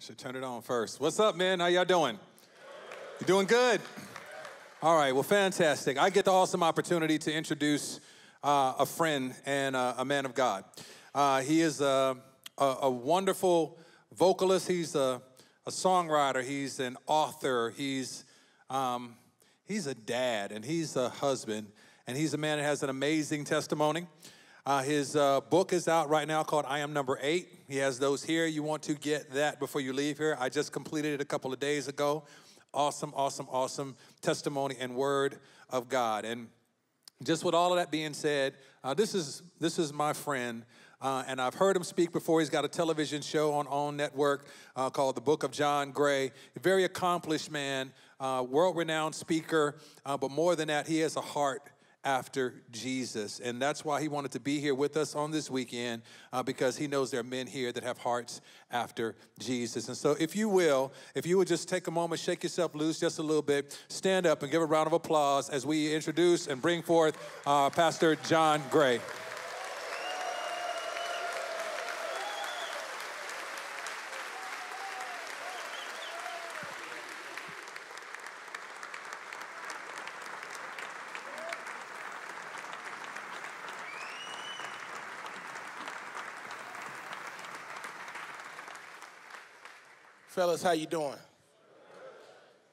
Should turn it on first. What's up, man? How y'all doing? You doing good? All right, well, fantastic. I get the awesome opportunity to introduce uh, a friend and uh, a man of God. Uh, he is a, a, a, wonderful vocalist, he's a, a, songwriter, he's an author, he's, um, he's a dad, and he's a husband, and he's a man that has an amazing testimony. Uh, his uh, book is out right now called I Am Number Eight. He has those here. You want to get that before you leave here. I just completed it a couple of days ago. Awesome, awesome, awesome testimony and word of God. And just with all of that being said, uh, this is this is my friend. Uh, and I've heard him speak before. He's got a television show on OWN Network uh, called The Book of John Gray. A very accomplished man, uh, world renowned speaker, uh, but more than that, he has a heart after Jesus. And that's why he wanted to be here with us on this weekend uh, because he knows there are men here that have hearts after Jesus. And so, if you will, if you would just take a moment, shake yourself loose just a little bit, stand up and give a round of applause as we introduce and bring forth uh, Pastor John Gray. Fellas, how you doing?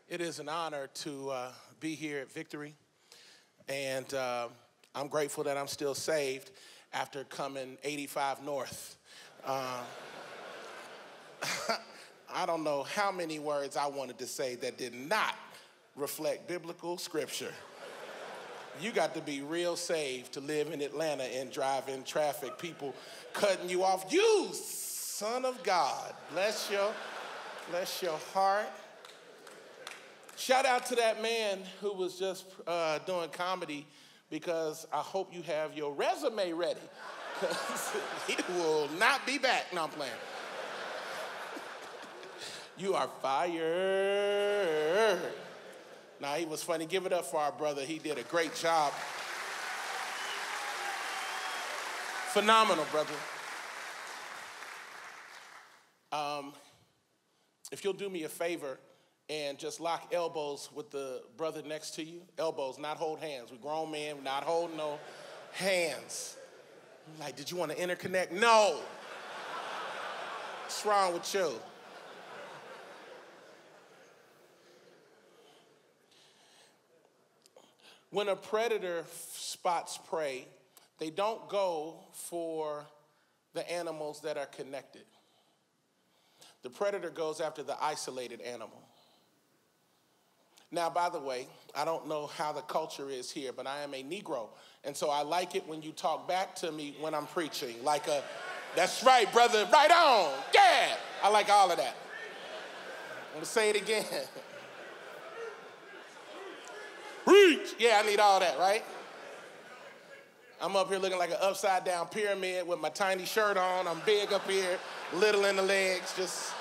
It is an honor to uh, be here at Victory, and uh, I'm grateful that I'm still saved after coming 85 north. Uh, I don't know how many words I wanted to say that did not reflect biblical scripture. You got to be real saved to live in Atlanta and drive in traffic, people cutting you off. You, son of God, bless your Bless your heart. Shout out to that man who was just uh, doing comedy because I hope you have your resume ready he will not be back. No, I'm playing. you are fired. Now, he was funny. Give it up for our brother. He did a great job. Phenomenal, brother. Um, if you'll do me a favor and just lock elbows with the brother next to you, elbows, not hold hands. We grown men, we not holding no hands. Like, did you want to interconnect? No. What's wrong with you? When a predator spots prey, they don't go for the animals that are connected. The predator goes after the isolated animal. Now, by the way, I don't know how the culture is here, but I am a Negro. And so I like it when you talk back to me when I'm preaching. Like a, that's right, brother, right on. Yeah. I like all of that. I'm gonna say it again. Preach. Yeah, I need all that, right? I'm up here looking like an upside down pyramid with my tiny shirt on. I'm big up here, little in the legs, just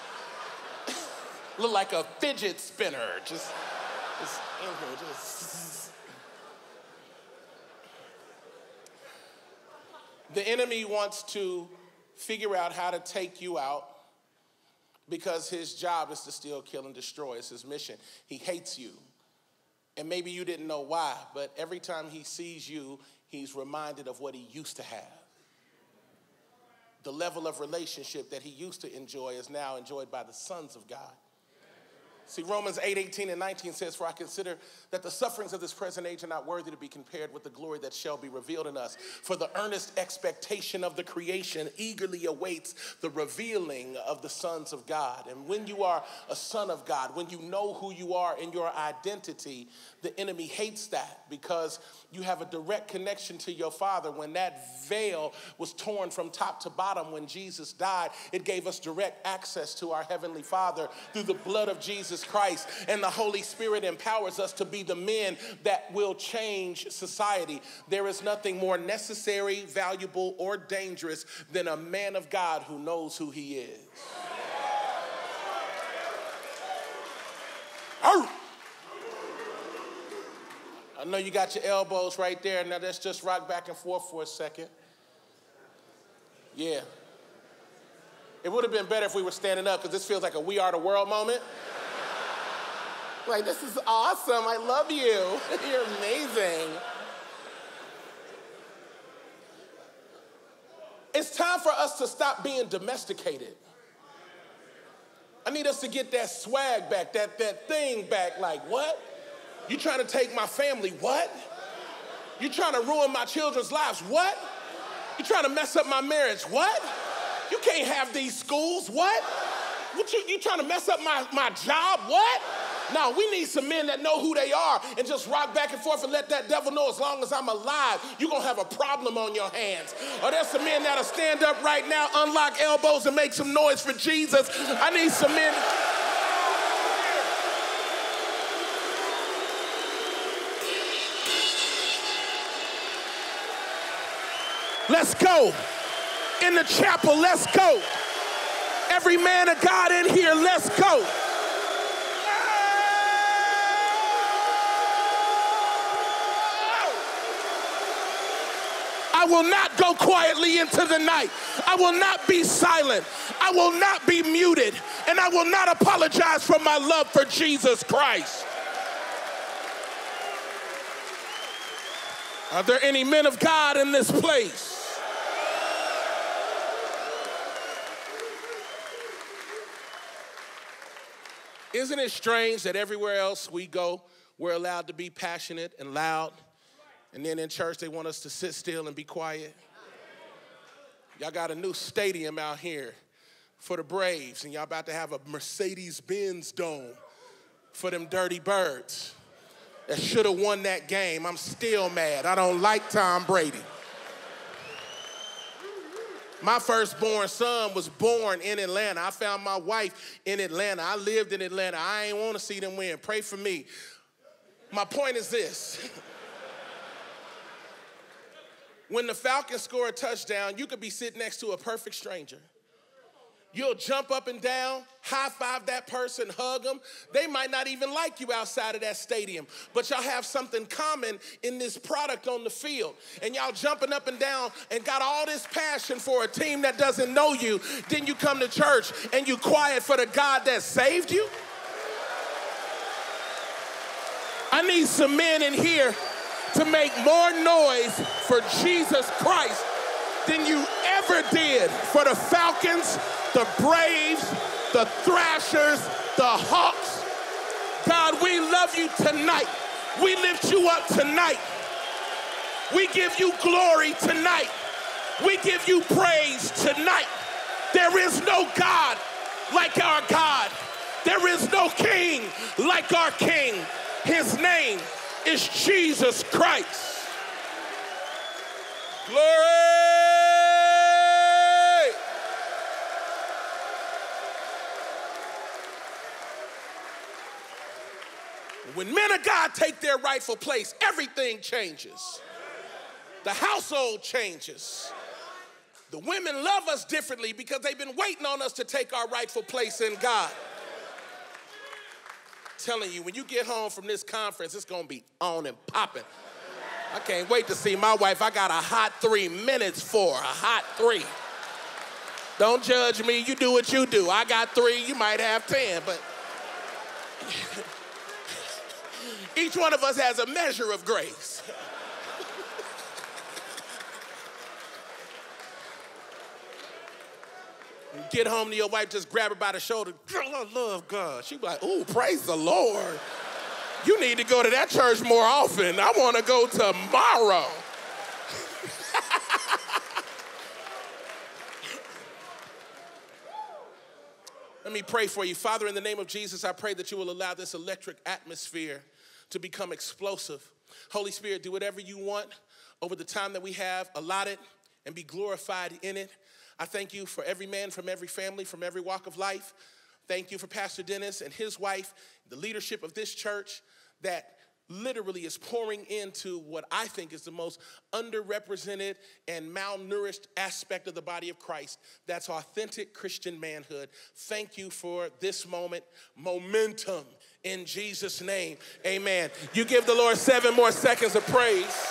look like a fidget spinner. Just, just in here, just. The enemy wants to figure out how to take you out because his job is to steal, kill, and destroy. It's his mission. He hates you. And maybe you didn't know why, but every time he sees you, he's reminded of what he used to have. The level of relationship that he used to enjoy is now enjoyed by the sons of God. See, Romans 8, 18 and 19 says, For I consider that the sufferings of this present age are not worthy to be compared with the glory that shall be revealed in us. For the earnest expectation of the creation eagerly awaits the revealing of the sons of God. And when you are a son of God, when you know who you are in your identity, the enemy hates that because you have a direct connection to your father. When that veil was torn from top to bottom when Jesus died, it gave us direct access to our heavenly father through the blood of Jesus Christ. And the Holy Spirit empowers us to be the men that will change society. There is nothing more necessary, valuable, or dangerous than a man of God who knows who he is. I know you got your elbows right there. Now let's just rock back and forth for a second. Yeah. It would have been better if we were standing up because this feels like a We Are the World moment. Like, this is awesome. I love you. You're amazing. It's time for us to stop being domesticated. I need us to get that swag back, that, that thing back. Like, what? You trying to take my family? What? You trying to ruin my children's lives? What? You trying to mess up my marriage? What? You can't have these schools. What? What you, you trying to mess up my, my job? What? No, we need some men that know who they are and just rock back and forth and let that devil know as long as I'm alive, you're gonna have a problem on your hands. Or there's some men that'll stand up right now, unlock elbows, and make some noise for Jesus. I need some men. Let's go. In the chapel, let's go. Every man of God in here, let's go. I will not go quietly into the night. I will not be silent. I will not be muted. And I will not apologize for my love for Jesus Christ. Are there any men of God in this place? Isn't it strange that everywhere else we go, we're allowed to be passionate and loud, and then in church they want us to sit still and be quiet? Y'all got a new stadium out here for the Braves, and y'all about to have a Mercedes Benz dome for them dirty birds that should have won that game. I'm still mad. I don't like Tom Brady. My firstborn son was born in Atlanta. I found my wife in Atlanta. I lived in Atlanta. I ain't want to see them win. Pray for me. My point is this. When the Falcons score a touchdown, you could be sitting next to a perfect stranger. You'll jump up and down, high five that person, hug them. They might not even like you outside of that stadium, but y'all have something common in this product on the field. And y'all jumping up and down and got all this passion for a team that doesn't know you. Then you come to church and you quiet for the God that saved you. I need some men in here to make more noise for Jesus Christ than you ever did for the Falcons the Braves, the Thrashers, the Hawks. God, we love you tonight. We lift you up tonight. We give you glory tonight. We give you praise tonight. There is no God like our God. There is no king like our king. His name is Jesus Christ. Glory! When men of God take their rightful place, everything changes. The household changes. The women love us differently because they've been waiting on us to take our rightful place in God. Telling you, when you get home from this conference, it's gonna be on and popping. I can't wait to see my wife. I got a hot three minutes for a hot three. Don't judge me. You do what you do. I got three. You might have ten, but each one of us has a measure of grace. Get home to your wife, just grab her by the shoulder. Girl, I love God. She be like, ooh, praise the Lord. You need to go to that church more often. I want to go tomorrow. Let me pray for you. Father, in the name of Jesus, I pray that you will allow this electric atmosphere to become explosive. Holy Spirit, do whatever you want over the time that we have allotted and be glorified in it. I thank you for every man from every family, from every walk of life. Thank you for Pastor Dennis and his wife, the leadership of this church that literally is pouring into what I think is the most underrepresented and malnourished aspect of the body of Christ. That's authentic Christian manhood. Thank you for this moment, momentum in Jesus' name. Amen. You give the Lord seven more seconds of praise.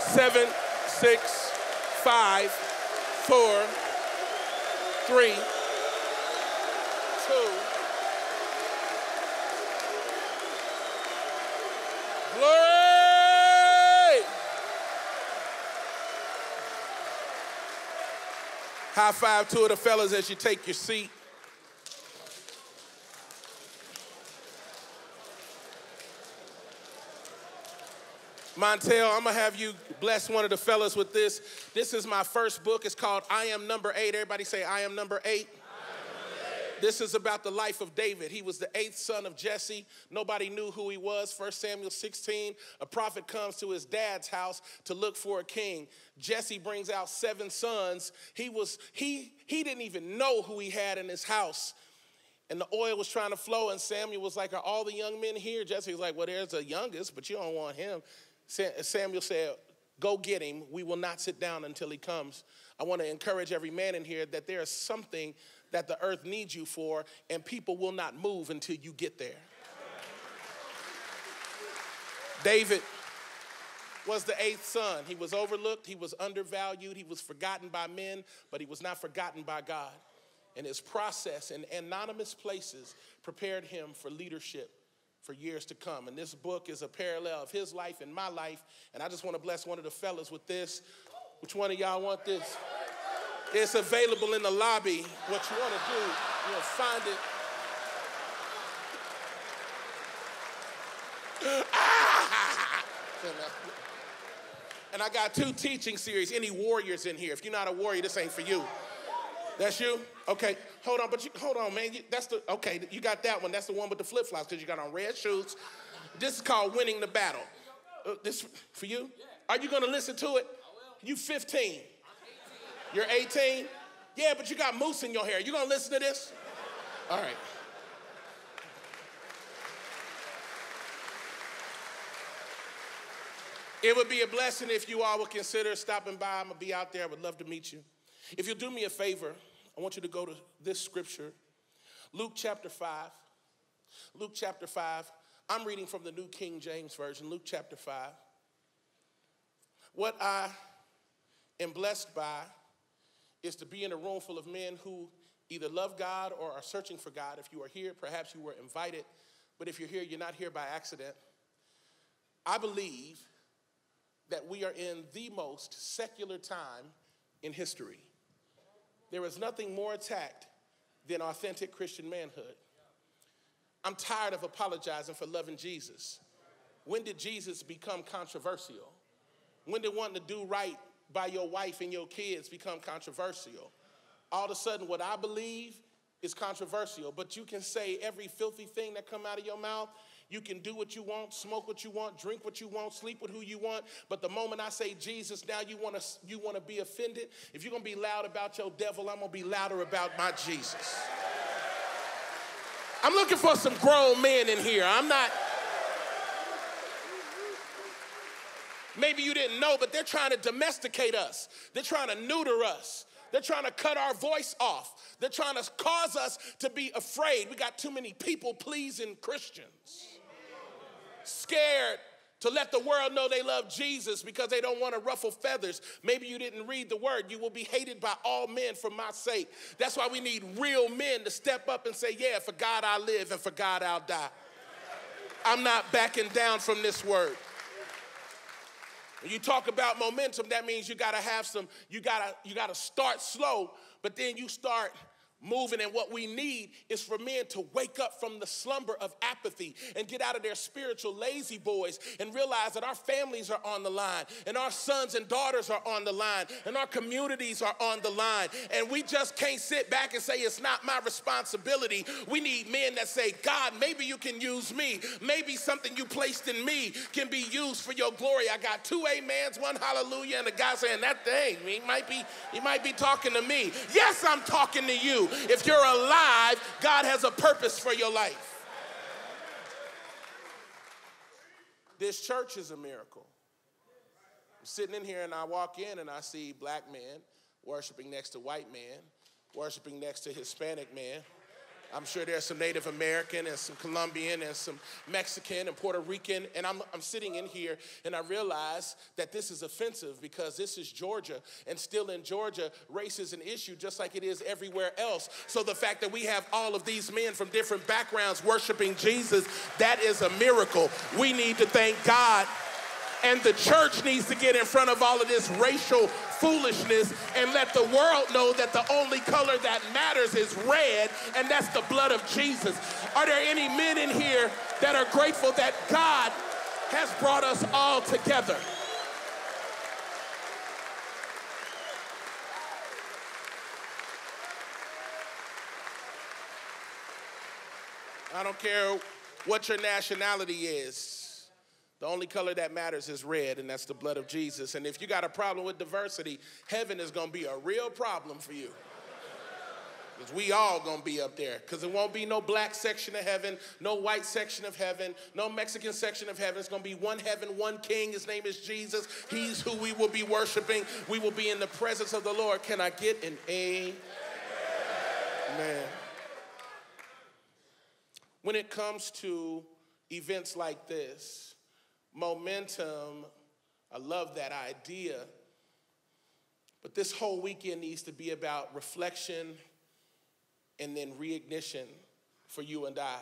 Seven, six, five, four, three, two. Glory! High five two of the fellas as you take your seat. Montel, I'm gonna have you bless one of the fellas with this. This is my first book. It's called I Am Number Eight. Everybody say, I am number eight. This is about the life of David. He was the eighth son of Jesse. Nobody knew who he was. 1 Samuel 16, a prophet comes to his dad's house to look for a king. Jesse brings out seven sons. He was he he didn't even know who he had in his house. And the oil was trying to flow, and Samuel was like, Are all the young men here? Jesse was like, Well, there's the youngest, but you don't want him. Samuel said, Go get him. We will not sit down until he comes. I want to encourage every man in here that there is something that the earth needs you for, and people will not move until you get there. David was the eighth son. He was overlooked, he was undervalued, he was forgotten by men, but he was not forgotten by God. And his process in anonymous places prepared him for leadership for years to come. And this book is a parallel of his life and my life. And I just want to bless one of the fellas with this. Which one of y'all want this? It's available in the lobby. What you want to do, you'll find it. And I got two teaching series. Any warriors in here? If you're not a warrior, this ain't for you. That's you? Okay, hold on, but you, hold on, man. You, that's the, okay, you got that one. That's the one with the flip flops because you got on red shoes. This is called winning the battle. Uh, this for you? Are you gonna listen to it? You 15. You're 18? Yeah, but you got moose in your hair. You gonna listen to this? All right. It would be a blessing if you all would consider stopping by. I'm gonna be out there. I would love to meet you. If you'll do me a favor, I want you to go to this scripture, Luke chapter 5. Luke chapter 5. I'm reading from the New King James Version, Luke chapter 5. What I am blessed by is to be in a room full of men who either love God or are searching for God. If you are here, perhaps you were invited, but if you're here, you're not here by accident. I believe that we are in the most secular time in history. There is nothing more attacked than authentic Christian manhood. I'm tired of apologizing for loving Jesus. When did Jesus become controversial? When did wanting to do right by your wife and your kids become controversial? All of a sudden, what I believe is controversial, but you can say every filthy thing that come out of your mouth you can do what you want, smoke what you want, drink what you want, sleep with who you want. But the moment I say Jesus, now you want to you want to be offended. If you're gonna be loud about your devil, I'm gonna be louder about my Jesus. I'm looking for some grown men in here. I'm not. Maybe you didn't know, but they're trying to domesticate us. They're trying to neuter us. They're trying to cut our voice off. They're trying to cause us to be afraid. We got too many people pleasing Christians scared to let the world know they love Jesus because they don't want to ruffle feathers. Maybe you didn't read the word. You will be hated by all men for my sake. That's why we need real men to step up and say, Yeah, for God I live and for God I'll die. I'm not backing down from this word. When you talk about momentum, that means you gotta have some, you gotta, you gotta start slow, but then you start moving. And what we need is for men to wake up from the slumber of apathy and get out of their spiritual lazy boys and realize that our families are on the line and our sons and daughters are on the line and our communities are on the line. And we just can't sit back and say, it's not my responsibility. We need men that say, God, maybe you can use me. Maybe something you placed in me can be used for your glory. I got two amens, one hallelujah, and a guy saying that thing. He might be, he might be talking to me. Yes, I'm talking to you. If you're alive, God has a purpose for your life. This church is a miracle. I'm sitting in here and I walk in and I see black men worshiping next to white men, worshiping next to Hispanic men. I'm sure there's some Native American and some Colombian and some Mexican and Puerto Rican. And I'm, I'm sitting in here and I realize that this is offensive because this is Georgia. And still in Georgia, race is an issue just like it is everywhere else. So the fact that we have all of these men from different backgrounds worshiping Jesus, that is a miracle. We need to thank God and the church needs to get in front of all of this racial foolishness and let the world know that the only color that matters is red, and that's the blood of Jesus. Are there any men in here that are grateful that God has brought us all together? I don't care what your nationality is. The only color that matters is red, and that's the blood of Jesus. And if you got a problem with diversity, heaven is gonna be a real problem for you. Because we all gonna be up there. Because it won't be no black section of heaven, no white section of heaven, no Mexican section of heaven. It's gonna be one heaven, one king. His name is Jesus. He's who we will be worshiping. We will be in the presence of the Lord. Can I get an A? Amen. When it comes to events like this, momentum. I love that idea. But this whole weekend needs to be about reflection and then reignition for you and I.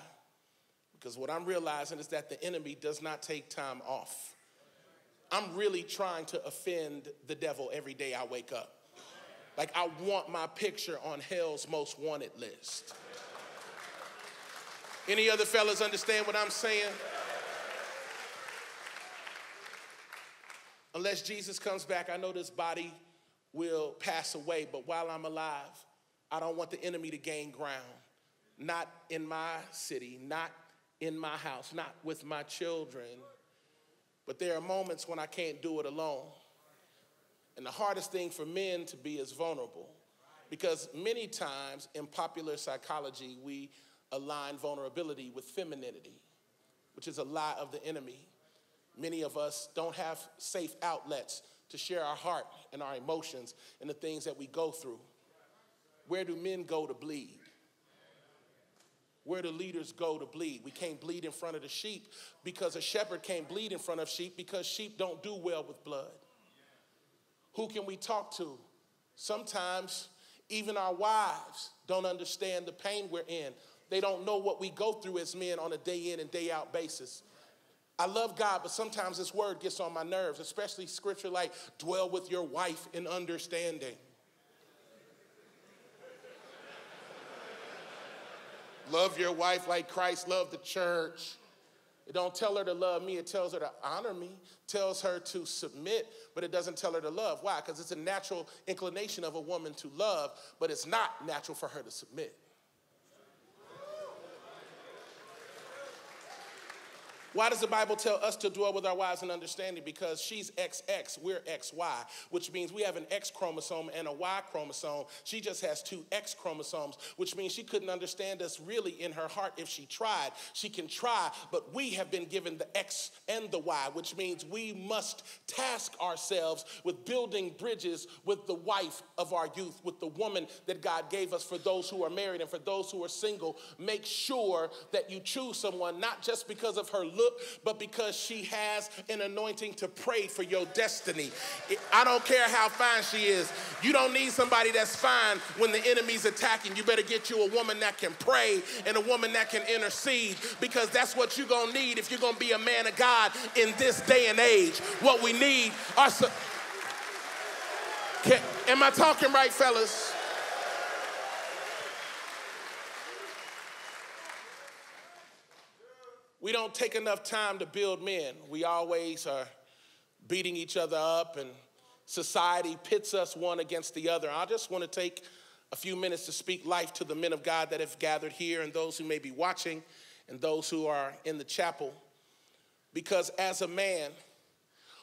Because what I'm realizing is that the enemy does not take time off. I'm really trying to offend the devil every day I wake up. Like, I want my picture on hell's most wanted list. Any other fellas understand what I'm saying? Unless Jesus comes back, I know this body will pass away, but while I'm alive, I don't want the enemy to gain ground. Not in my city, not in my house, not with my children. But there are moments when I can't do it alone. And the hardest thing for men to be is vulnerable. Because many times in popular psychology, we align vulnerability with femininity, which is a lie of the enemy. Many of us don't have safe outlets to share our heart and our emotions and the things that we go through. Where do men go to bleed? Where do leaders go to bleed? We can't bleed in front of the sheep because a shepherd can't bleed in front of sheep because sheep don't do well with blood. Who can we talk to? Sometimes even our wives don't understand the pain we're in. They don't know what we go through as men on a day in and day out basis. I love God, but sometimes this word gets on my nerves, especially scripture like dwell with your wife in understanding. love your wife like Christ loved the church. It don't tell her to love me, it tells her to honor me, tells her to submit, but it doesn't tell her to love. Why? Because it's a natural inclination of a woman to love, but it's not natural for her to submit. Why does the Bible tell us to dwell with our wives in understanding? Because she's XX, we're XY, which means we have an X chromosome and a Y chromosome. She just has two X chromosomes, which means she couldn't understand us really in her heart if she tried. She can try, but we have been given the X and the Y, which means we must task ourselves with building bridges with the wife of our youth, with the woman that God gave us for those who are married and for those who are single. Make sure that you choose someone not just because of her look look, but because she has an anointing to pray for your destiny. I don't care how fine she is. You don't need somebody that's fine when the enemy's attacking. You better get you a woman that can pray and a woman that can intercede because that's what you're going to need if you're going to be a man of God in this day and age. What we need are some. Can, am I talking right, fellas? We don't take enough time to build men. We always are beating each other up, and society pits us one against the other. I just want to take a few minutes to speak life to the men of God that have gathered here and those who may be watching and those who are in the chapel. Because as a man,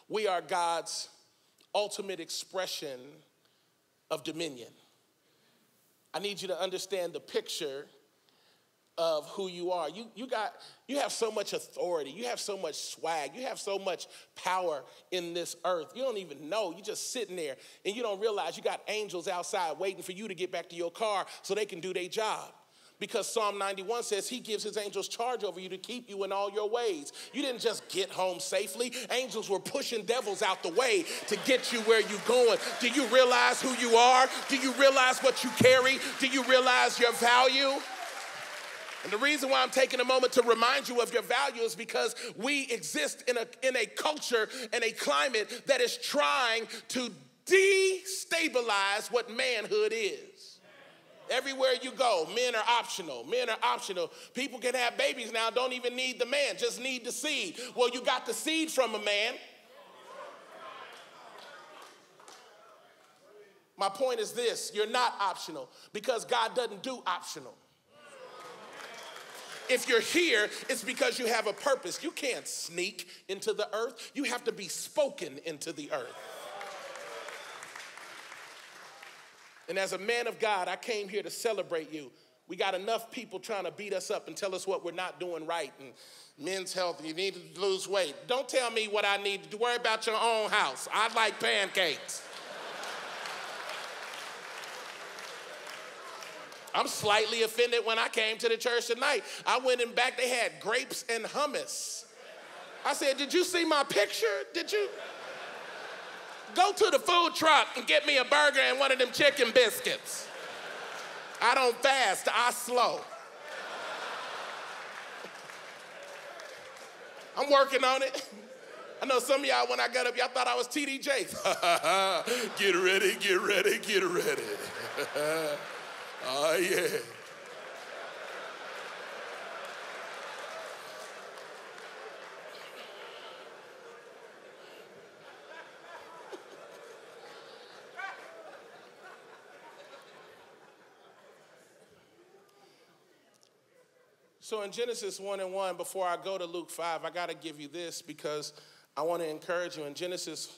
we are God's ultimate expression of dominion. I need you to understand the picture of who you are. You, you, got, you have so much authority. You have so much swag. You have so much power in this earth. You don't even know. You're just sitting there and you don't realize you got angels outside waiting for you to get back to your car so they can do their job. Because Psalm 91 says he gives his angels charge over you to keep you in all your ways. You didn't just get home safely. Angels were pushing devils out the way to get you where you're going. Do you realize who you are? Do you realize what you carry? Do you realize your value? And the reason why I'm taking a moment to remind you of your value is because we exist in a, in a culture and a climate that is trying to destabilize what manhood is. Everywhere you go, men are optional. Men are optional. People can have babies now, don't even need the man, just need the seed. Well, you got the seed from a man. My point is this you're not optional because God doesn't do optional. If you're here, it's because you have a purpose. You can't sneak into the earth, you have to be spoken into the earth. And as a man of God, I came here to celebrate you. We got enough people trying to beat us up and tell us what we're not doing right and men's health, you need to lose weight. Don't tell me what I need to do. Worry about your own house. I like pancakes. I'm slightly offended when I came to the church tonight. I went in back, they had grapes and hummus. I said, Did you see my picture? Did you? Go to the food truck and get me a burger and one of them chicken biscuits. I don't fast, I slow. I'm working on it. I know some of y'all, when I got up, y'all thought I was TD Jakes. get ready, get ready, get ready. Oh, yeah. So in Genesis 1 and 1, before I go to Luke 5, I got to give you this because I want to encourage you. In Genesis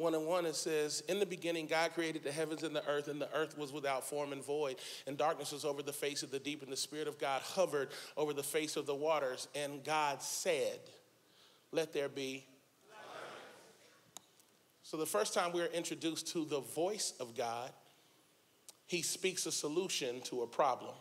1 and 1, it says, In the beginning, God created the heavens and the earth, and the earth was without form and void, and darkness was over the face of the deep, and the Spirit of God hovered over the face of the waters. And God said, Let there be. So, the first time we are introduced to the voice of God, He speaks a solution to a problem.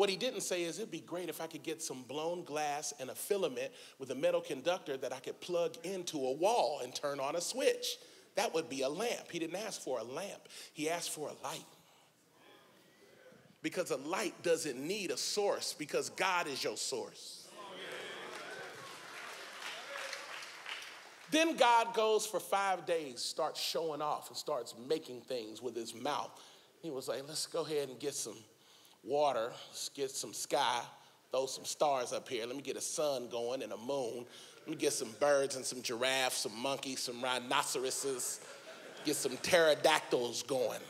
What he didn't say is it'd be great if I could get some blown glass and a filament with a metal conductor that I could plug into a wall and turn on a switch. That would be a lamp. He didn't ask for a lamp, he asked for a light. Because a light doesn't need a source, because God is your source. Then God goes for five days, starts showing off, and starts making things with his mouth. He was like, let's go ahead and get some water, get some sky, throw some stars up here. Let me get a sun going and a moon. Let me get some birds and some giraffes, some monkeys, some rhinoceroses, get some pterodactyls going.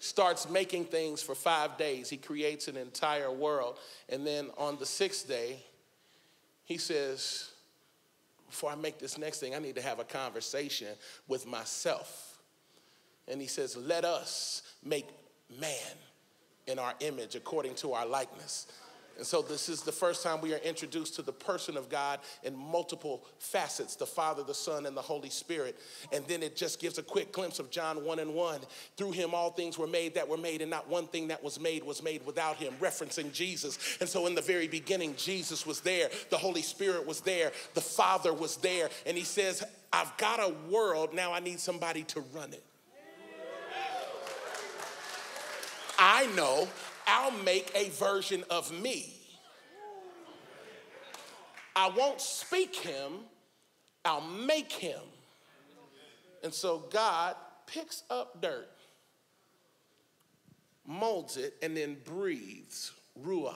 Starts making things for five days. He creates an entire world. And then on the sixth day, he says, Before I make this next thing, I need to have a conversation with myself. And he says, Let us make man in our image according to our likeness. And so, this is the first time we are introduced to the person of God in multiple facets the Father, the Son, and the Holy Spirit. And then it just gives a quick glimpse of John 1 and 1. Through him, all things were made that were made, and not one thing that was made was made without him, referencing Jesus. And so, in the very beginning, Jesus was there, the Holy Spirit was there, the Father was there. And he says, I've got a world, now I need somebody to run it. I know I'll make a version of me. I won't speak him, I'll make him. And so God picks up dirt, molds it, and then breathes ruach.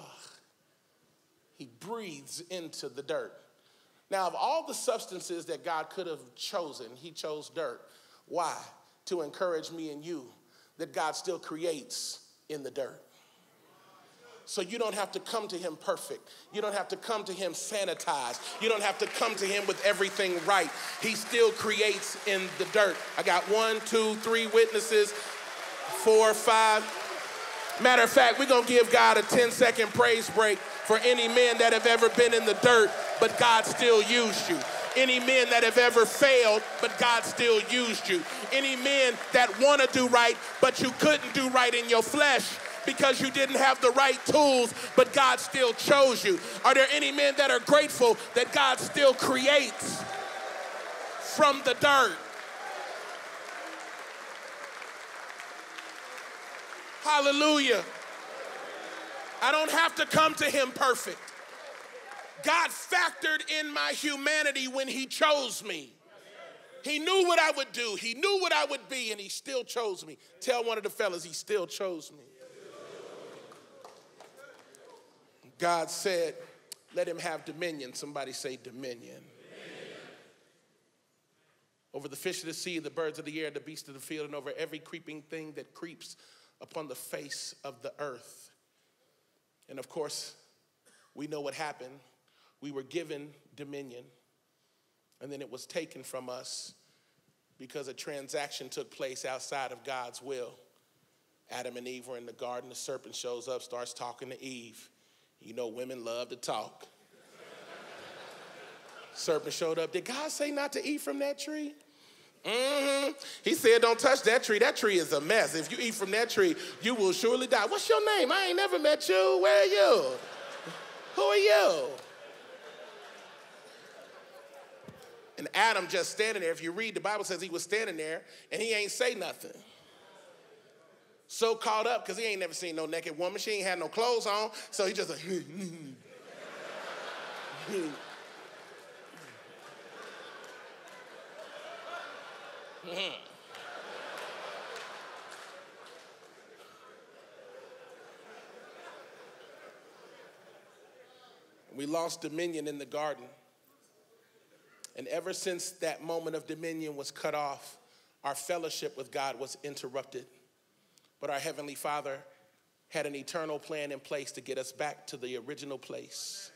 He breathes into the dirt. Now, of all the substances that God could have chosen, he chose dirt. Why? To encourage me and you that God still creates in the dirt. So you don't have to come to him perfect. You don't have to come to him sanitized. You don't have to come to him with everything right. He still creates in the dirt. I got one, two, three witnesses, four, five. Matter of fact, we're going to give God a 10 second praise break for any men that have ever been in the dirt, but God still used you. Any men that have ever failed, but God still used you. Any men that want to do right, but you couldn't do right in your flesh because you didn't have the right tools, but God still chose you. Are there any men that are grateful that God still creates from the dirt? Hallelujah. I don't have to come to him perfect. God factored in my humanity when he chose me. He knew what I would do. He knew what I would be, and he still chose me. Tell one of the fellas, he still chose me. God said, let him have dominion. Somebody say dominion. Over the fish of the sea, the birds of the air, the beasts of the field, and over every creeping thing that creeps upon the face of the earth. And of course, we know what happened. We were given dominion, and then it was taken from us because a transaction took place outside of God's will. Adam and Eve were in the garden. The serpent shows up, starts talking to Eve. You know, women love to talk. Serpent showed up. Did God say not to eat from that tree? Mm-hmm. He said, Don't touch that tree. That tree is a mess. If you eat from that tree, you will surely die. What's your name? I ain't never met you. Where are you? Who are you? And Adam just standing there. If you read, the Bible says he was standing there and he ain't say nothing so caught up because he ain't never seen no naked woman. She ain't had no clothes on, so he just like. we lost dominion in the garden. And ever since that moment of dominion was cut off, our fellowship with God was interrupted. But our Heavenly Father had an eternal plan in place to get us back to the original place.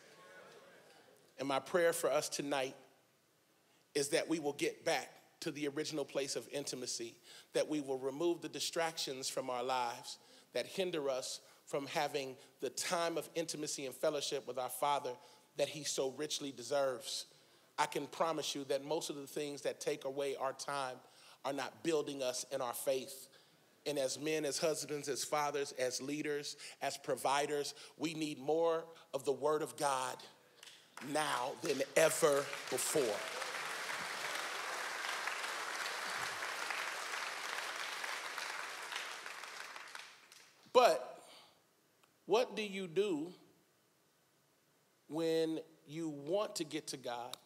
And my prayer for us tonight is that we will get back to the original place of intimacy, that we will remove the distractions from our lives that hinder us from having the time of intimacy and fellowship with our Father that He so richly deserves. I can promise you that most of the things that take away our time are not building us in our faith. And as men, as husbands, as fathers, as leaders, as providers, we need more of the Word of God now than ever before. But what do you do when you want to get to God?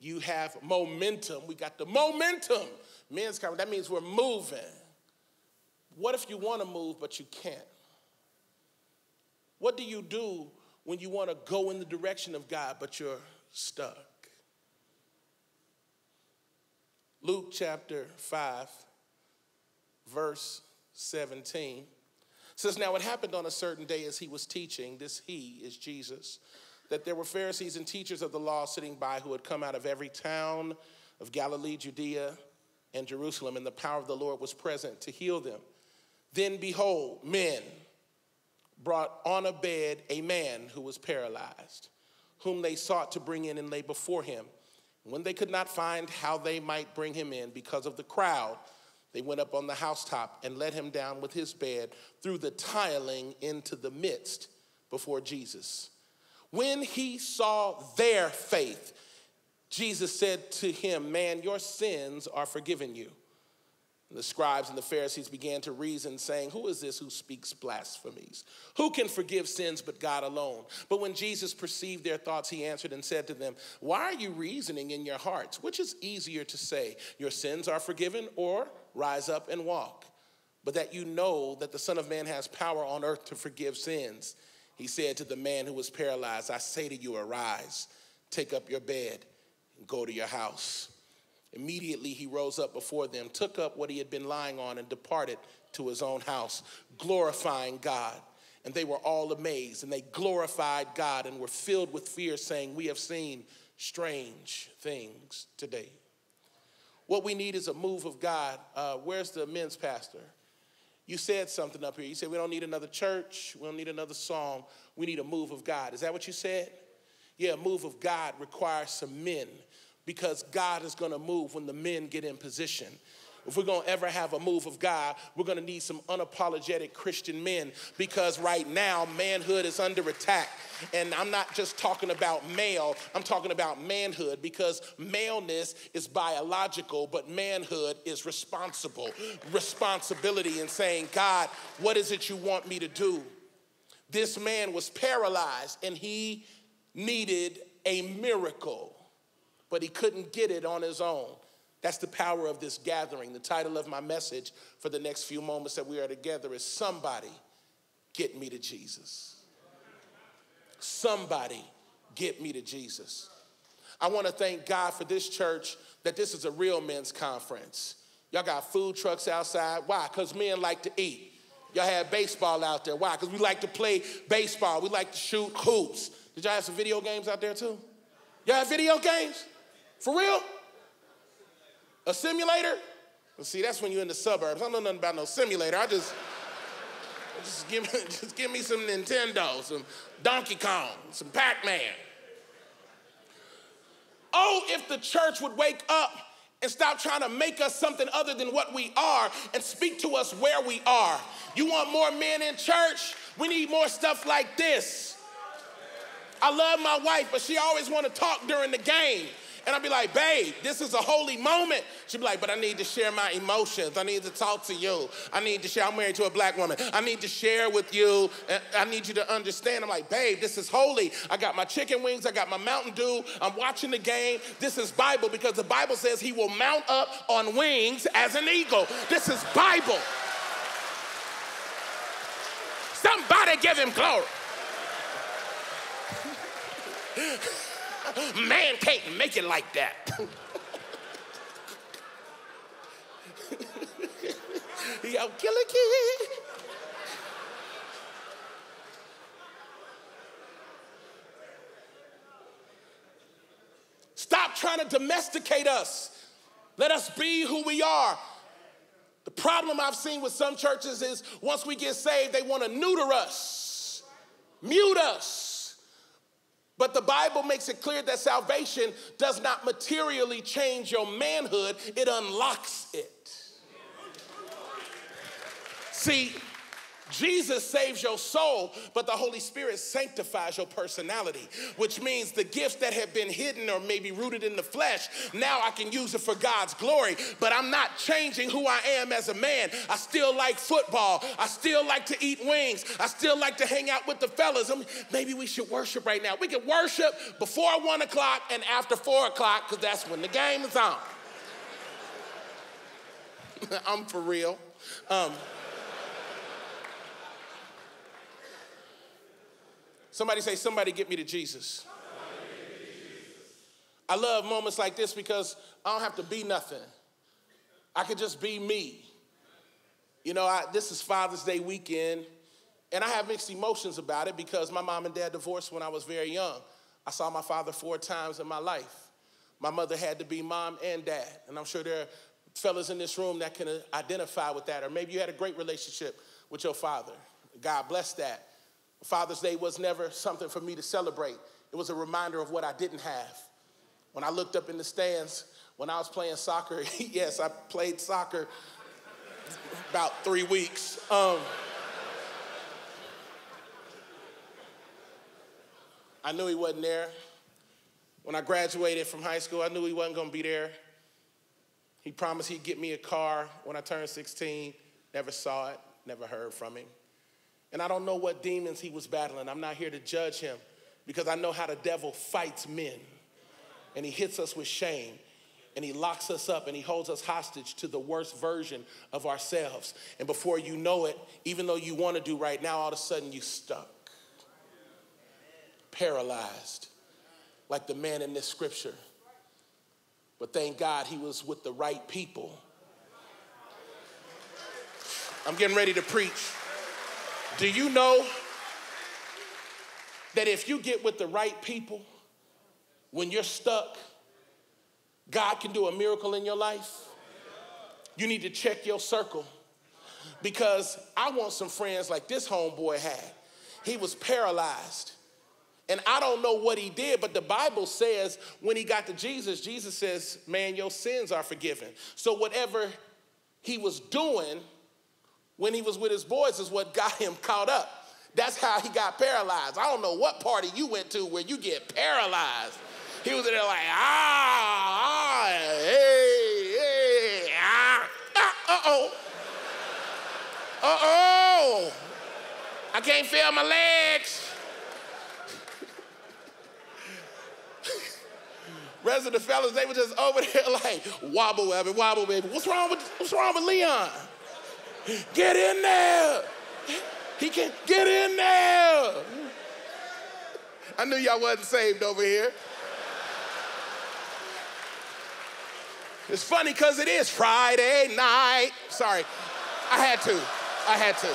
You have momentum. We got the momentum. Men's conference, that means we're moving. What if you want to move but you can't? What do you do when you want to go in the direction of God but you're stuck? Luke chapter 5, verse 17 says, Now it happened on a certain day as he was teaching, this he is Jesus, that there were Pharisees and teachers of the law sitting by who had come out of every town of Galilee, Judea, and Jerusalem, and the power of the Lord was present to heal them. Then behold, men brought on a bed a man who was paralyzed, whom they sought to bring in and lay before him. When they could not find how they might bring him in because of the crowd, they went up on the housetop and let him down with his bed through the tiling into the midst before Jesus. When he saw their faith, Jesus said to him, Man, your sins are forgiven you. The scribes and the Pharisees began to reason, saying, Who is this who speaks blasphemies? Who can forgive sins but God alone? But when Jesus perceived their thoughts, he answered and said to them, Why are you reasoning in your hearts? Which is easier to say, Your sins are forgiven, or rise up and walk? But that you know that the Son of Man has power on earth to forgive sins. He said to the man who was paralyzed, I say to you, arise, take up your bed, and go to your house. Immediately he rose up before them, took up what he had been lying on, and departed to his own house, glorifying God. And they were all amazed, and they glorified God and were filled with fear, saying, We have seen strange things today. What we need is a move of God. Uh, where's the men's pastor? You said something up here. You said, We don't need another church, we don't need another song. We need a move of God. Is that what you said? Yeah, a move of God requires some men because God is gonna move when the men get in position. If we're gonna ever have a move of God, we're gonna need some unapologetic Christian men because right now manhood is under attack. And I'm not just talking about male, I'm talking about manhood because maleness is biological, but manhood is responsible. Responsibility in saying, God, what is it you want me to do? This man was paralyzed and he needed a miracle, but he couldn't get it on his own. That's the power of this gathering. The title of my message for the next few moments that we are together is Somebody Get Me to Jesus. Somebody get me to Jesus. I want to thank God for this church that this is a real men's conference. Y'all got food trucks outside. Why? Because men like to eat. Y'all have baseball out there. Why? Because we like to play baseball. We like to shoot hoops. Did y'all have some video games out there too? Y'all have video games? For real? A simulator? Well, see, that's when you're in the suburbs. I don't know nothing about no simulator. I just, just give me, just give me some Nintendo, some Donkey Kong, some Pac-Man. Oh, if the church would wake up and stop trying to make us something other than what we are and speak to us where we are. You want more men in church? We need more stuff like this. I love my wife, but she always want to talk during the game. And I'd be like, babe, this is a holy moment. She'd be like, but I need to share my emotions. I need to talk to you. I need to share. I'm married to a black woman. I need to share with you. I need you to understand. I'm like, babe, this is holy. I got my chicken wings. I got my Mountain Dew. I'm watching the game. This is Bible because the Bible says he will mount up on wings as an eagle. This is Bible. Somebody give him glory. Man can't make it like that. Yo, kill a kid. Stop trying to domesticate us. Let us be who we are. The problem I've seen with some churches is once we get saved, they want to neuter us, mute us. But the Bible makes it clear that salvation does not materially change your manhood, it unlocks it. See, Jesus saves your soul, but the Holy Spirit sanctifies your personality, which means the gifts that have been hidden or maybe rooted in the flesh, now I can use it for God's glory. But I'm not changing who I am as a man. I still like football. I still like to eat wings. I still like to hang out with the fellas. I mean, maybe we should worship right now. We can worship before one o'clock and after four o'clock because that's when the game is on. I'm for real. Um, Somebody say, somebody get me to Jesus. I love moments like this because I don't have to be nothing. I can just be me. You know, I, this is Father's Day weekend, and I have mixed emotions about it because my mom and dad divorced when I was very young. I saw my father four times in my life. My mother had to be mom and dad, and I'm sure there are fellas in this room that can identify with that, or maybe you had a great relationship with your father. God bless that. Father's Day was never something for me to celebrate. It was a reminder of what I didn't have. When I looked up in the stands, when I was playing soccer, yes, I played soccer about three weeks. Um, I knew he wasn't there. When I graduated from high school, I knew he wasn't gonna be there. He promised he'd get me a car when I turned 16. Never saw it, never heard from him. And I don't know what demons he was battling. I'm not here to judge him because I know how the devil fights men. And he hits us with shame and he locks us up and he holds us hostage to the worst version of ourselves. And before you know it, even though you want to do right now, all of a sudden you stuck, paralyzed, like the man in this scripture. But thank God he was with the right people. I'm getting ready to preach. Do you know that if you get with the right people, when you're stuck, God can do a miracle in your life? You need to check your circle because I want some friends like this homeboy had. He was paralyzed. And I don't know what he did, but the Bible says when he got to Jesus, Jesus says, Man, your sins are forgiven. So whatever he was doing when he was with his boys is what got him caught up. That's how he got paralyzed. I don't know what party you went to where you get paralyzed. He was in there like, ah, ah hey, hey, ah, ah uh oh. Uh oh. I can't feel my legs. rest of the fellas, they were just over there like, wobble, baby, wobble, baby. What's wrong with, what's wrong with Leon? Get in there. He can get in there. I knew y'all wasn't saved over here. It's funny because it is Friday night. Sorry, I had to. I had to.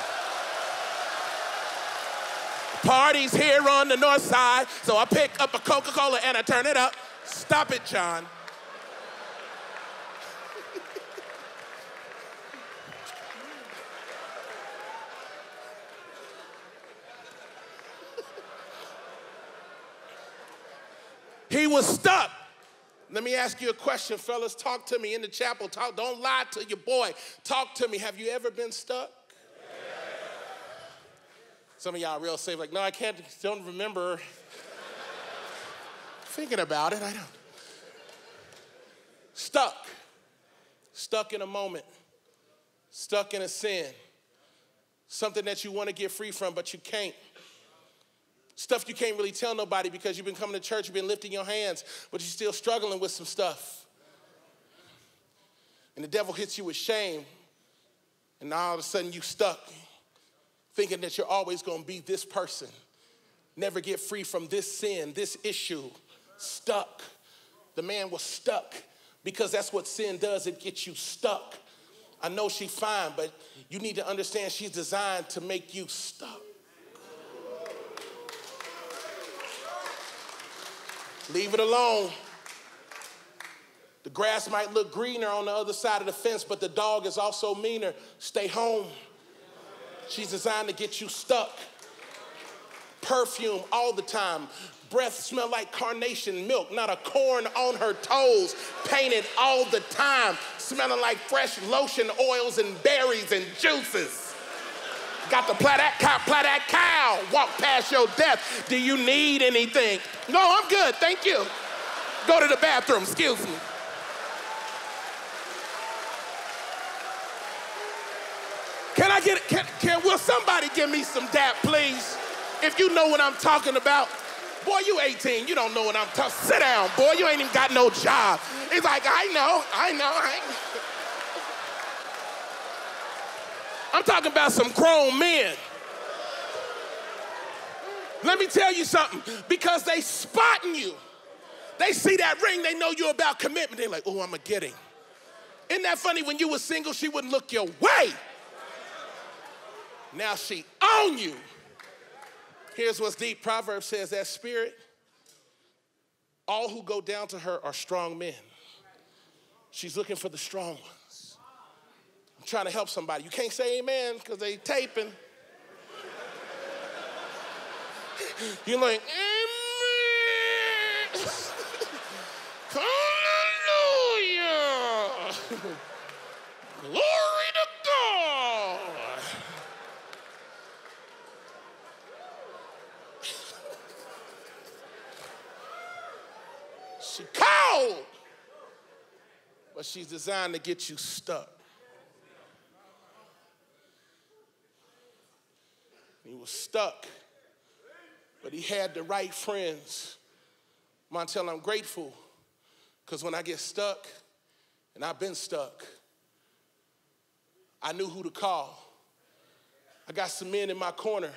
Party's here on the north side, so I pick up a Coca Cola and I turn it up. Stop it, John. He was stuck. Let me ask you a question, fellas. Talk to me in the chapel. Talk. Don't lie to your boy. Talk to me. Have you ever been stuck? Some of y'all real safe, like, no, I can't, don't remember thinking about it. I don't. Stuck. Stuck in a moment. Stuck in a sin. Something that you want to get free from, but you can't. Stuff you can't really tell nobody because you've been coming to church, you've been lifting your hands, but you're still struggling with some stuff. And the devil hits you with shame, and all of a sudden you're stuck, thinking that you're always gonna be this person, never get free from this sin, this issue stuck. The man was stuck because that's what sin does, it gets you stuck. I know she's fine, but you need to understand she's designed to make you stuck. Leave it alone. The grass might look greener on the other side of the fence, but the dog is also meaner. Stay home. She's designed to get you stuck. Perfume all the time, breath smell like carnation milk, not a corn on her toes, painted all the time, smelling like fresh lotion oils and berries and juices. Got to play that cow, play that cow, walk past your death. Do you need anything? No, I'm good, thank you. Go to the bathroom, excuse me. Can I get, can, can, will somebody give me some dap, please? If you know what I'm talking about. Boy, you 18, you don't know what I'm talking. Sit down, boy, you ain't even got no job. He's like, I know, I know, I I'm talking about some grown men. Let me tell you something, because they spotting you. They see that ring, they know you're about commitment. They're like, oh, I'm a getting. Isn't that funny? When you were single, she wouldn't look your way. Now she own you. Here's what's deep. Proverbs says that spirit, all who go down to her are strong men. She's looking for the strong ones. Trying to help somebody. You can't say amen because they taping. You're like, amen. Hallelujah. Glory to God. She called, but she's designed to get you stuck. He was stuck, but he had the right friends. Montel, I'm grateful because when I get stuck, and I've been stuck, I knew who to call. I got some men in my corner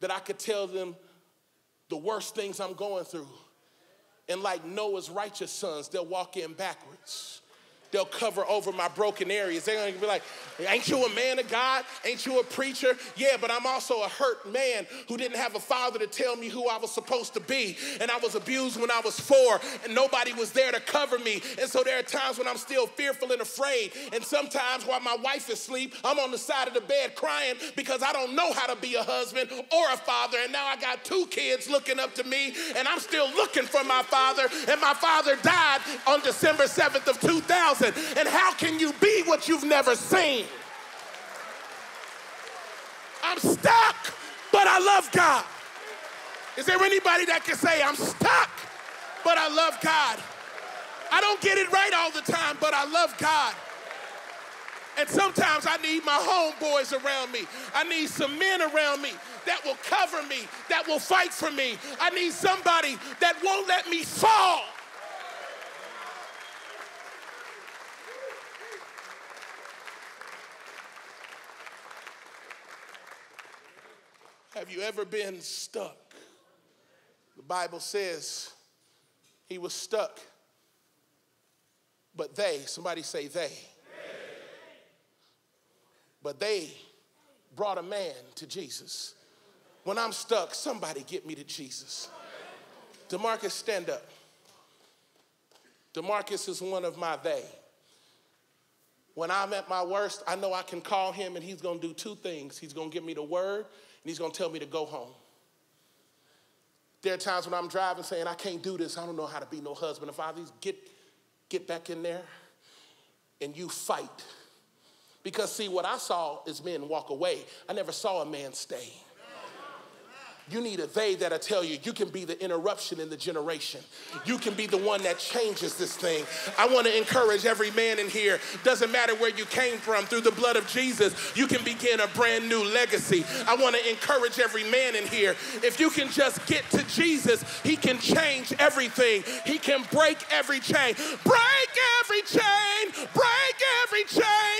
that I could tell them the worst things I'm going through. And like Noah's righteous sons, they'll walk in backwards. They'll cover over my broken areas. They're gonna be like, Ain't you a man of God? Ain't you a preacher? Yeah, but I'm also a hurt man who didn't have a father to tell me who I was supposed to be. And I was abused when I was four, and nobody was there to cover me. And so there are times when I'm still fearful and afraid. And sometimes while my wife is asleep, I'm on the side of the bed crying because I don't know how to be a husband or a father. And now I got two kids looking up to me, and I'm still looking for my father. And my father died on December 7th of 2000. And how can you be what you've never seen? I'm stuck, but I love God. Is there anybody that can say, I'm stuck, but I love God? I don't get it right all the time, but I love God. And sometimes I need my homeboys around me. I need some men around me that will cover me, that will fight for me. I need somebody that won't let me fall. Have you ever been stuck? The Bible says he was stuck, but they, somebody say they, they. but they brought a man to Jesus. When I'm stuck, somebody get me to Jesus. Demarcus, stand up. Demarcus is one of my they. When I'm at my worst, I know I can call him and he's gonna do two things. He's gonna give me the word and he's gonna tell me to go home. There are times when I'm driving saying, I can't do this, I don't know how to be no husband and father. Get, get back in there and you fight. Because see, what I saw is men walk away. I never saw a man stay. You need a they that'll tell you you can be the interruption in the generation. You can be the one that changes this thing. I want to encourage every man in here. Doesn't matter where you came from, through the blood of Jesus, you can begin a brand new legacy. I want to encourage every man in here. If you can just get to Jesus, He can change everything. He can break every chain. Break every chain. Break every chain.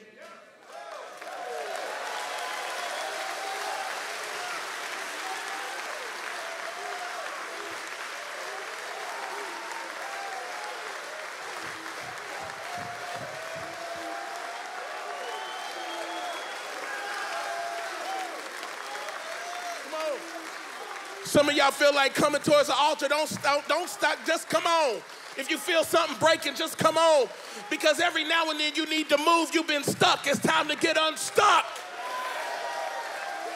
Some of y'all feel like coming towards the altar. Don't stop, don't stop, just come on. If you feel something breaking, just come on. Because every now and then you need to move. You've been stuck. It's time to get unstuck.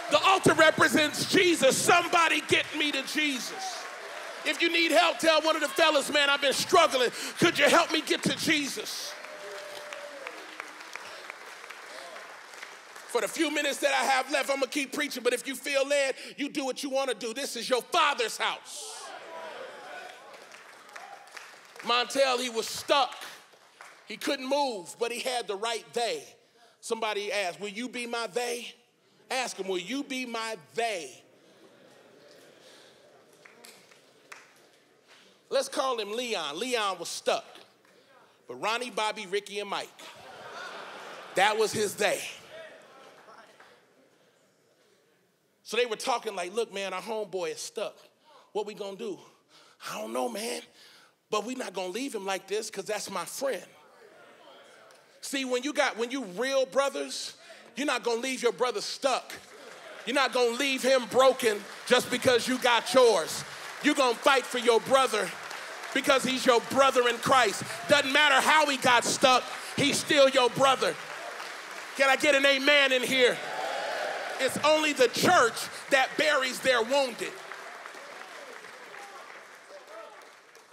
The altar represents Jesus. Somebody get me to Jesus. If you need help, tell one of the fellas, man, I've been struggling. Could you help me get to Jesus? For the few minutes that I have left, I'm gonna keep preaching, but if you feel led, you do what you wanna do. This is your father's house. Montel, he was stuck. He couldn't move, but he had the right they. Somebody asked, Will you be my they? Ask him, Will you be my they? Let's call him Leon. Leon was stuck. But Ronnie, Bobby, Ricky, and Mike, that was his they. So they were talking like, look, man, our homeboy is stuck. What we gonna do? I don't know, man. But we not gonna leave him like this because that's my friend. See, when you got when you real brothers, you're not gonna leave your brother stuck. You're not gonna leave him broken just because you got yours. You're gonna fight for your brother because he's your brother in Christ. Doesn't matter how he got stuck, he's still your brother. Can I get an amen in here? It's only the church that buries their wounded.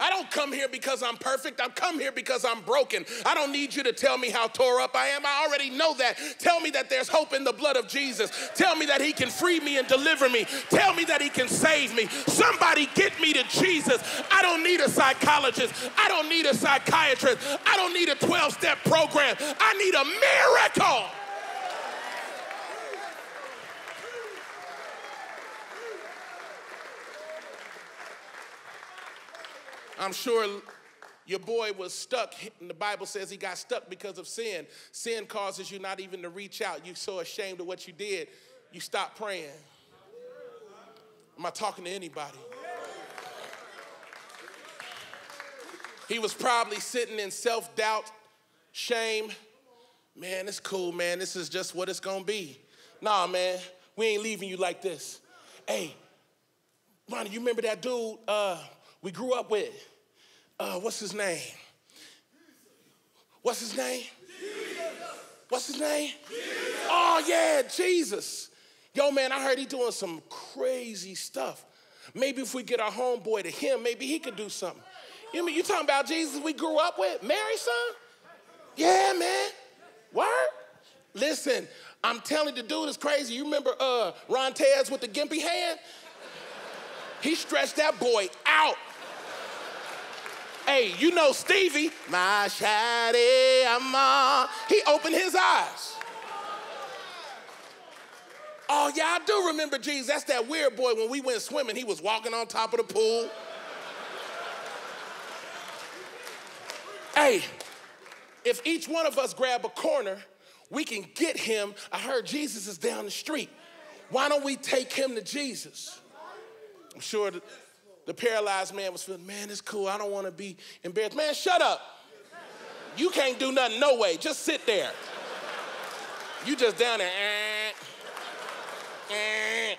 I don't come here because I'm perfect. I come here because I'm broken. I don't need you to tell me how tore up I am. I already know that. Tell me that there's hope in the blood of Jesus. Tell me that He can free me and deliver me. Tell me that He can save me. Somebody get me to Jesus. I don't need a psychologist. I don't need a psychiatrist. I don't need a 12 step program. I need a miracle. I'm sure your boy was stuck, the Bible says he got stuck because of sin. Sin causes you not even to reach out. You're so ashamed of what you did, you stop praying. Am I talking to anybody? He was probably sitting in self doubt, shame. Man, it's cool, man. This is just what it's gonna be. Nah, man, we ain't leaving you like this. Hey, Ronnie, you remember that dude uh, we grew up with? Uh, what's his name? What's his name? Jesus. What's his name? Jesus. Oh, yeah, Jesus. Yo, man, I heard he doing some crazy stuff. Maybe if we get our homeboy to him, maybe he could do something. You mean you talking about Jesus we grew up with? Mary, son? Yeah, man. Word? Listen, I'm telling you, the dude is crazy. You remember uh, Ron Tez with the gimpy hand? He stretched that boy out. Hey, you know Stevie, my shady ama. He opened his eyes. Oh, yeah, I do remember Jesus. That's that weird boy when we went swimming. He was walking on top of the pool. hey, if each one of us grab a corner, we can get him. I heard Jesus is down the street. Why don't we take him to Jesus? I'm sure the paralyzed man was feeling, man, it's cool. I don't want to be embarrassed. Man, shut up. You can't do nothing, no way. Just sit there. You just down there. Eh, eh.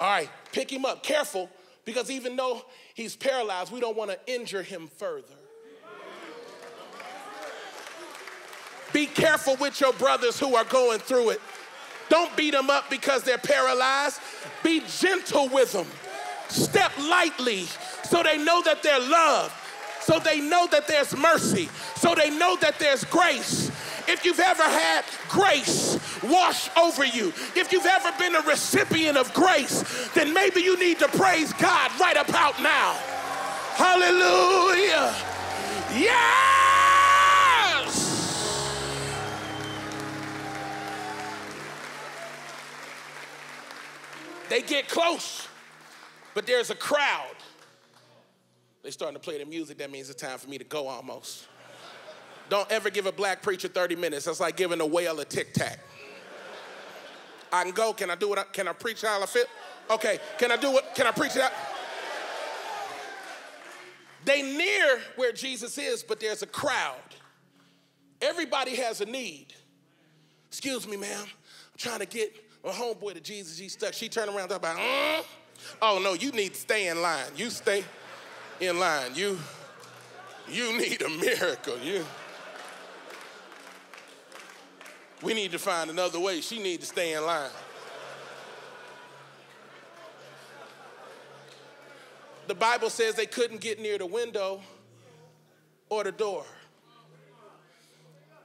All right, pick him up. Careful, because even though he's paralyzed, we don't want to injure him further. Be careful with your brothers who are going through it. Don't beat them up because they're paralyzed. Be gentle with them. Step lightly so they know that they're loved, so they know that there's mercy, so they know that there's grace. If you've ever had grace wash over you, if you've ever been a recipient of grace, then maybe you need to praise God right about now. Hallelujah. Yes. They get close. But there's a crowd. They starting to play the music. That means it's time for me to go almost. Don't ever give a black preacher 30 minutes. That's like giving a whale a tic tac. I can go. Can I do it? Can I preach how I feel? Okay. Can I do it? Can I preach it out? They near where Jesus is, but there's a crowd. Everybody has a need. Excuse me, ma'am. I'm trying to get my homeboy to Jesus. He's stuck. She turned around and about, mm? Oh no, you need to stay in line. You stay in line. You you need a miracle. You we need to find another way. She need to stay in line. The Bible says they couldn't get near the window or the door.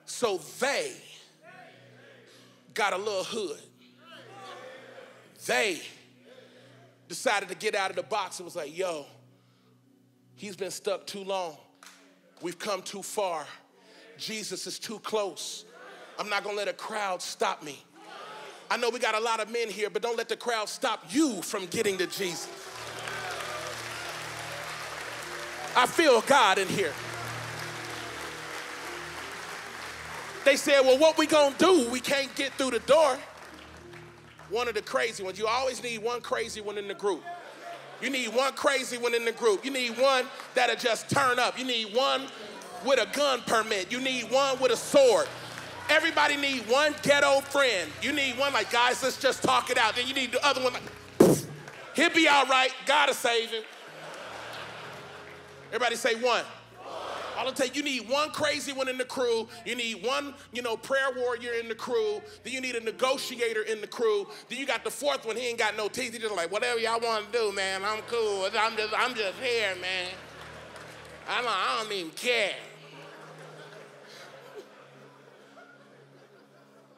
So they got a little hood. They decided to get out of the box and was like, yo, he's been stuck too long. We've come too far. Jesus is too close. I'm not gonna let a crowd stop me. I know we got a lot of men here, but don't let the crowd stop you from getting to Jesus. I feel God in here. They said, well, what we gonna do? We can't get through the door one of the crazy ones. You always need one crazy one in the group. You need one crazy one in the group. You need one that'll just turn up. You need one with a gun permit. You need one with a sword. Everybody need one ghetto friend. You need one like, guys, let's just talk it out. Then you need the other one like, he'll be all right. Gotta save him. Everybody say one. I'll tell you, you need one crazy one in the crew. You need one, you know, prayer warrior in the crew. Then you need a negotiator in the crew. Then you got the fourth one. He ain't got no teeth. He just like, whatever y'all want to do, man. I'm cool. I'm just, I'm just here, man. I'm like, I don't even care.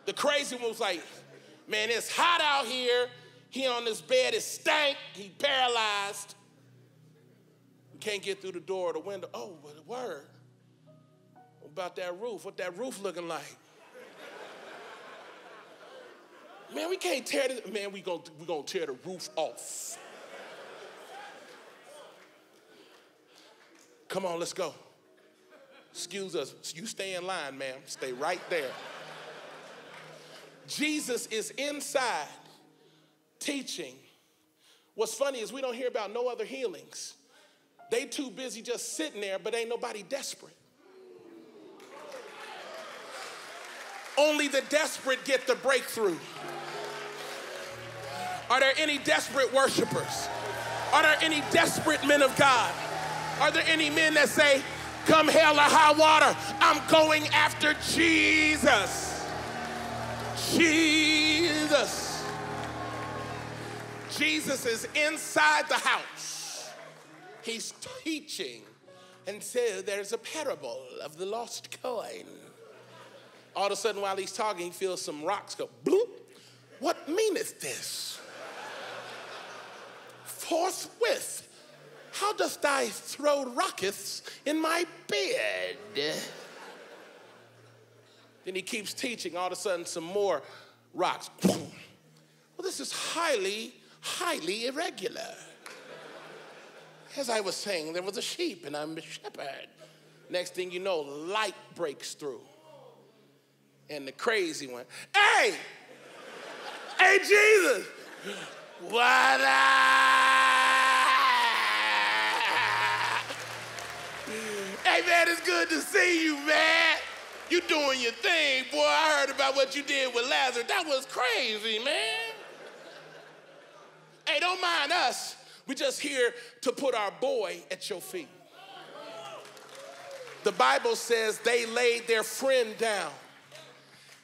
The crazy one was like, man, it's hot out here. He on this bed, it stank. He paralyzed. Can't get through the door or the window. Oh, but word about that roof. What that roof looking like? Man, we can't tear this. Man, we gonna we gonna tear the roof off. Come on, let's go. Excuse us. You stay in line, ma'am. Stay right there. Jesus is inside teaching. What's funny is we don't hear about no other healings. They too busy just sitting there, but ain't nobody desperate. Only the desperate get the breakthrough. Are there any desperate worshipers? Are there any desperate men of God? Are there any men that say, Come hell or high water, I'm going after Jesus? Jesus. Jesus is inside the house. He's teaching and says there's a parable of the lost coin. All of a sudden, while he's talking, he feels some rocks go bloop. What meaneth this? Forthwith, how dost thou throw rockets in my bed? Then he keeps teaching. All of a sudden, some more rocks. Well, this is highly, highly irregular. As I was saying, there was a sheep and I'm a shepherd. Next thing you know, light breaks through. And the crazy one, hey, hey, Jesus, what up? Hey, man, it's good to see you, man. You doing your thing, boy. I heard about what you did with Lazarus. That was crazy, man. Hey, don't mind us. We're just here to put our boy at your feet. The Bible says they laid their friend down.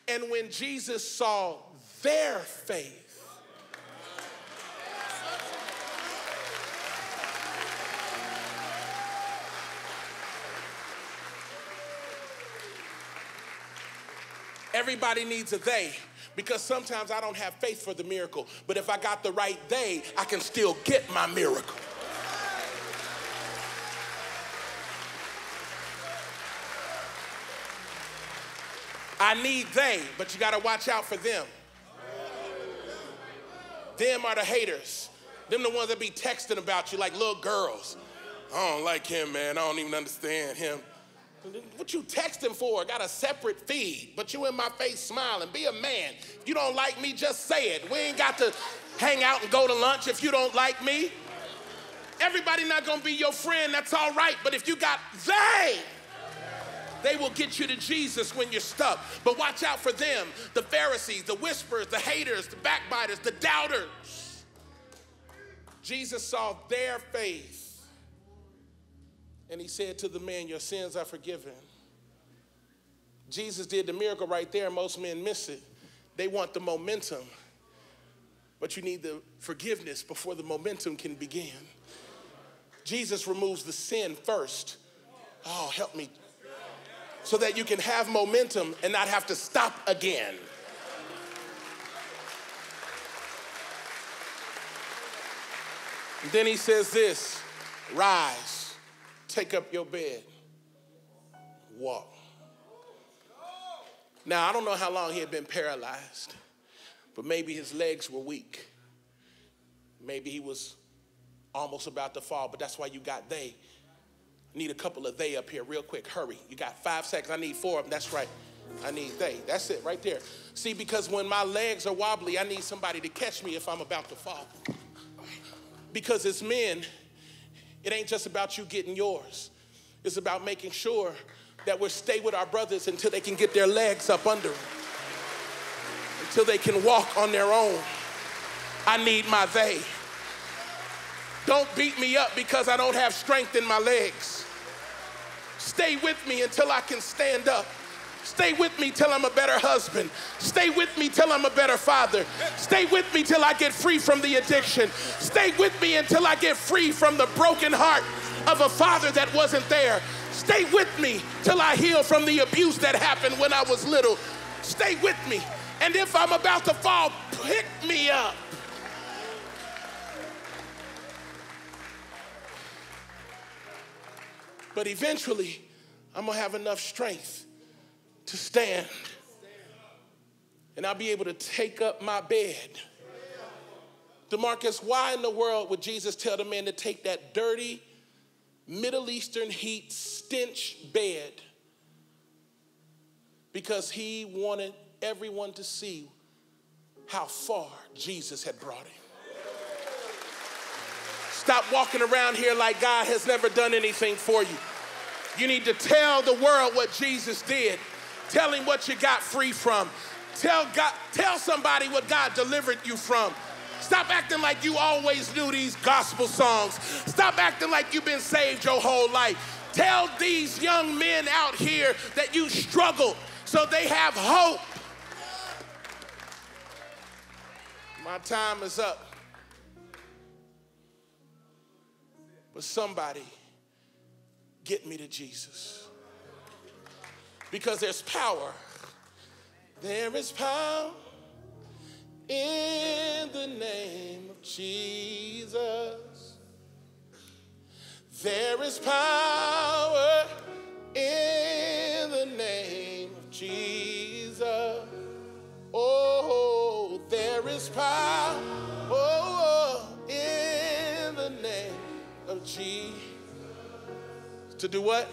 And when Jesus saw their faith, Everybody needs a they because sometimes I don't have faith for the miracle. But if I got the right they, I can still get my miracle. I need they, but you got to watch out for them. Them are the haters. Them the ones that be texting about you like little girls. I don't like him, man. I don't even understand him. What you texting for? Got a separate feed, but you in my face smiling. Be a man. If you don't like me, just say it. We ain't got to hang out and go to lunch if you don't like me. Everybody not gonna be your friend, that's all right. But if you got they, they will get you to Jesus when you're stuck. But watch out for them the Pharisees, the whisperers, the haters, the backbiters, the doubters. Jesus saw their faith and he said to the man, Your sins are forgiven. Jesus did the miracle right there. Most men miss it. They want the momentum, but you need the forgiveness before the momentum can begin. Jesus removes the sin first. Oh, help me. So that you can have momentum and not have to stop again. Then he says this rise take up your bed, walk. Now, I don't know how long he had been paralyzed, but maybe his legs were weak. Maybe he was almost about to fall, but that's why you got they. Need a couple of they up here, real quick. Hurry. You got five seconds. I need four of them. That's right. I need they. That's it right there. See, because when my legs are wobbly, I need somebody to catch me if I'm about to fall. Because as men, it ain't just about you getting yours. It's about making sure that we stay with our brothers until they can get their legs up under them, until they can walk on their own. I need my they. Don't beat me up because I don't have strength in my legs. Stay with me until I can stand up. Stay with me till I'm a better husband. Stay with me till I'm a better father. Stay with me till I get free from the addiction. Stay with me until I get free from the broken heart. of a father that wasn't there. Stay with me till I heal from the abuse that happened when I was little. Stay with me. And if I'm about to fall, pick me up. But eventually, I'm going to have enough strength to stand. And I'll be able to take up my bed. Demarcus, why in the world would Jesus tell the man to take that dirty, Middle Eastern heat stench bed? Because he wanted everyone to see how far Jesus had brought him. Stop walking around here like God has never done anything for you. You need to tell the world what Jesus did. Tell him what you got free from. Tell God, tell somebody what God delivered you from. Stop acting like you always knew these gospel songs. Stop acting like you've been saved your whole life. Tell these young men out here that you struggle so they have hope. My time is up. But somebody get me to Jesus. Because there's power. There is power in the name of Jesus. There is power in the name of Jesus. Oh, there is power oh, Jesus. To do what?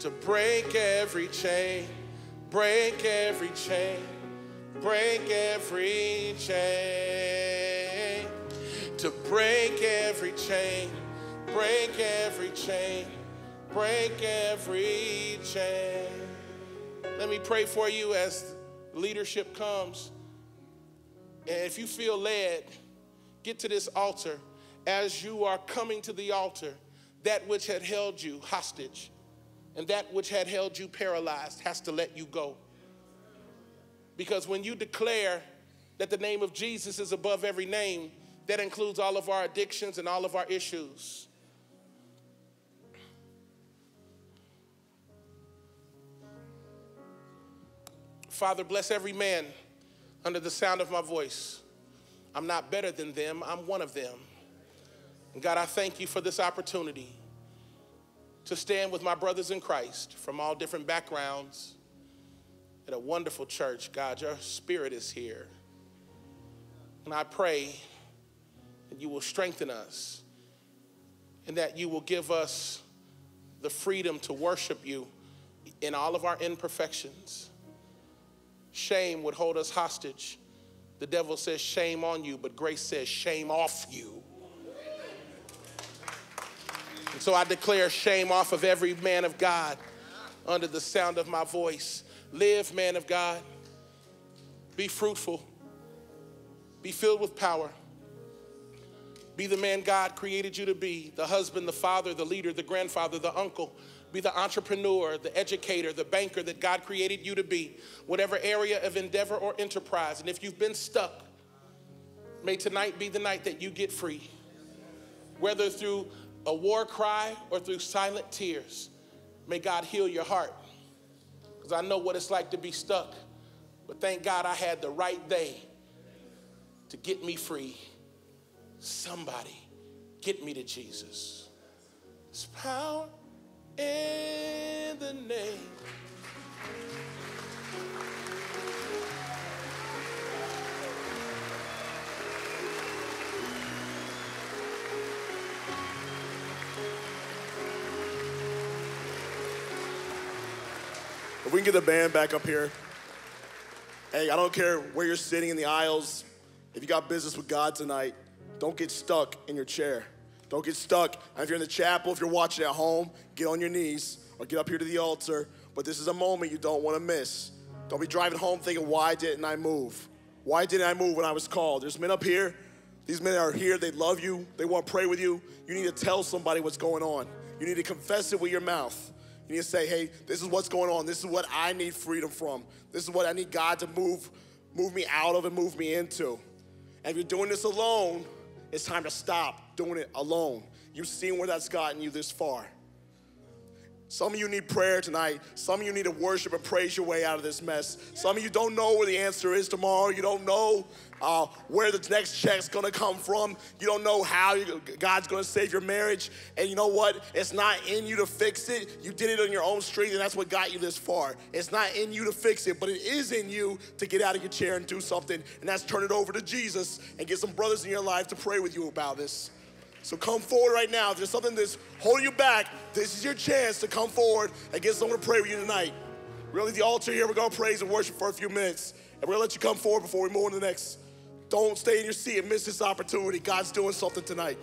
To break every chain, break every chain, break every chain. To break every chain, break every chain, break every chain. Let me pray for you as leadership comes. And if you feel led, get to this altar. As you are coming to the altar, that which had held you hostage and that which had held you paralyzed has to let you go. Because when you declare that the name of Jesus is above every name, that includes all of our addictions and all of our issues. Father, bless every man under the sound of my voice. I'm not better than them, I'm one of them. And God, I thank you for this opportunity to stand with my brothers in Christ from all different backgrounds at a wonderful church. God, your spirit is here. And I pray that you will strengthen us and that you will give us the freedom to worship you in all of our imperfections. Shame would hold us hostage. The devil says, Shame on you, but grace says, Shame off you. And so I declare shame off of every man of God under the sound of my voice. Live, man of God. Be fruitful. Be filled with power. Be the man God created you to be the husband, the father, the leader, the grandfather, the uncle. Be the entrepreneur, the educator, the banker that God created you to be, whatever area of endeavor or enterprise. And if you've been stuck, may tonight be the night that you get free. Whether through a war cry or through silent tears, may God heal your heart. Because I know what it's like to be stuck. But thank God I had the right day to get me free. Somebody get me to Jesus. Power If we can get the band back up here. Hey, I don't care where you're sitting in the aisles. If you got business with God tonight, don't get stuck in your chair. Don't get stuck. If you're in the chapel, if you're watching at home, get on your knees or get up here to the altar. But this is a moment you don't want to miss. Don't be driving home thinking, why didn't I move? Why didn't I move when I was called? There's men up here. These men are here. They love you. They want to pray with you. You need to tell somebody what's going on. You need to confess it with your mouth. You need to say, hey, this is what's going on. This is what I need freedom from. This is what I need God to move, move me out of and move me into. And if you're doing this alone, it's time to stop doing it alone. You've seen where that's gotten you this far. Some of you need prayer tonight. Some of you need to worship and praise your way out of this mess. Some of you don't know where the answer is tomorrow. You don't know uh, where the next check's gonna come from. You don't know how you, God's gonna save your marriage. And you know what? It's not in you to fix it. You did it on your own strength, and that's what got you this far. It's not in you to fix it, but it is in you to get out of your chair and do something. And that's turn it over to Jesus and get some brothers in your life to pray with you about this. So come forward right now. If there's something that's holding you back, this is your chance to come forward and get someone to pray with you tonight. We're Really, the altar here, we're gonna praise and worship for a few minutes. And we're gonna let you come forward before we move on to the next. Don't stay in your seat and miss this opportunity. God's doing something tonight.